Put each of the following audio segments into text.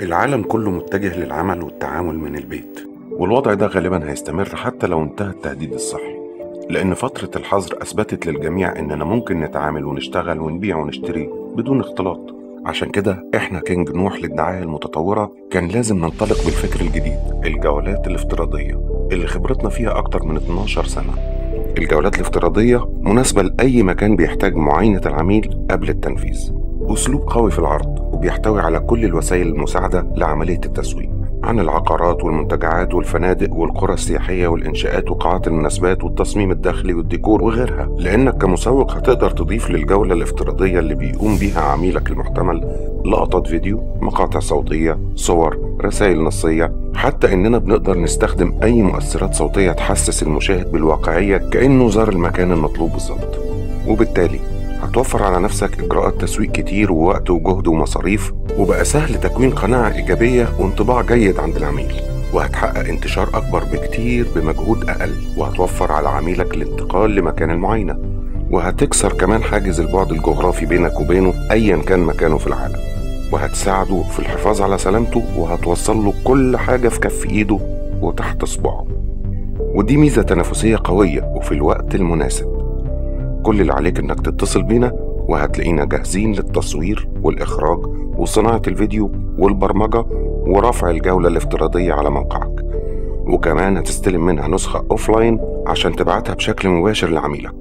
العالم كله متجه للعمل والتعامل من البيت والوضع ده غالبا هيستمر حتى لو انتهى التهديد الصحي. لأن فترة الحظر أثبتت للجميع إننا ممكن نتعامل ونشتغل ونبيع ونشتري بدون اختلاط. عشان كده إحنا كينج نوح للدعاية المتطورة كان لازم ننطلق بالفكر الجديد الجولات الافتراضية اللي خبرتنا فيها أكتر من 12 سنة. الجولات الافتراضية مناسبة لأي مكان بيحتاج معاينة العميل قبل التنفيذ. أسلوب قوي في العرض. وبيحتوي على كل الوسائل المساعدة لعملية التسويق عن العقارات والمنتجعات والفنادق والقرى السياحية والإنشاءات وقاعات المناسبات والتصميم الداخلي والديكور وغيرها. لأنك كمسوق هتقدر تضيف للجولة الافتراضية اللي بيقوم بيها عميلك المحتمل لقطات فيديو مقاطع صوتية صور رسائل نصية حتى إننا بنقدر نستخدم أي مؤثرات صوتية تحسس المشاهد بالواقعية كأنه زار المكان المطلوب بالظبط. وبالتالي هتوفر على نفسك إجراءات تسويق كتير ووقت وجهد ومصاريف وبقى سهل تكوين قناعة إيجابية وانطباع جيد عند العميل. وهتحقق انتشار أكبر بكتير بمجهود أقل وهتوفر على عميلك الانتقال لمكان المعاينة. وهتكسر كمان حاجز البعد الجغرافي بينك وبينه أيا كان مكانه في العالم. وهتساعده في الحفاظ على سلامته وهتوصل له كل حاجة في كف إيده وتحت صباعه. ودي ميزة تنافسية قوية وفي الوقت المناسب. كل اللي عليك إنك تتصل بينا وهتلاقينا جاهزين للتصوير والإخراج وصناعة الفيديو والبرمجة ورفع الجولة الافتراضية على موقعك. وكمان هتستلم منها نسخة أوفلاين عشان تبعتها بشكل مباشر لعميلك.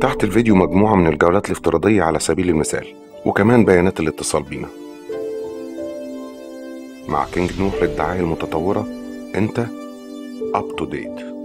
تحت الفيديو مجموعة من الجولات الافتراضية على سبيل المثال وكمان بيانات الاتصال بينا. مع كينج نوح للدعاية المتطورة أنت up to date.